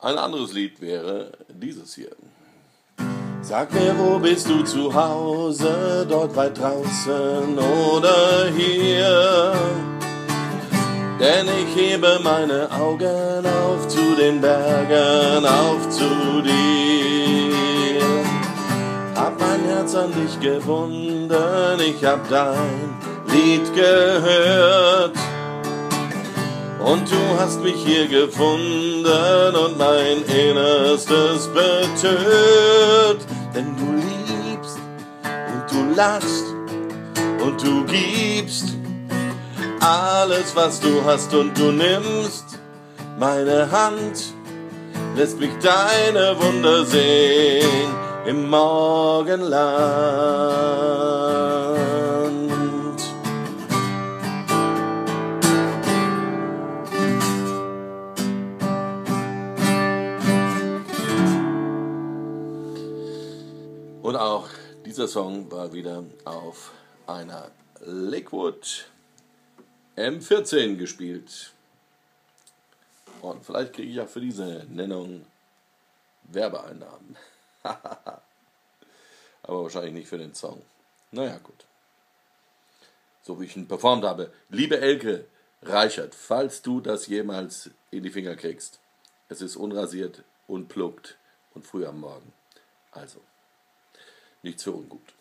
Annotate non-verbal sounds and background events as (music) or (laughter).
Ein anderes Lied wäre dieses hier. Sag mir, wo bist du zu Hause, dort weit draußen oder hier? Denn ich hebe meine Augen auf zu den Bergen, auf zu dir. Hab mein Herz an dich gewunden, ich hab dein Lied gehört. Und du hast mich hier gefunden und mein Innerstes betört. Denn du liebst und du lachst und du gibst alles, was du hast und du nimmst meine Hand, lässt mich deine Wunder sehen im Morgenland. Und auch dieser Song war wieder auf einer Lakewood M14 gespielt. Und vielleicht kriege ich ja für diese Nennung Werbeeinnahmen. (laughs) Aber wahrscheinlich nicht für den Song. Naja, gut. So wie ich ihn performt habe. Liebe Elke Reichert, falls du das jemals in die Finger kriegst, es ist unrasiert, unpluckt und früh am Morgen. Also, nichts für ungut.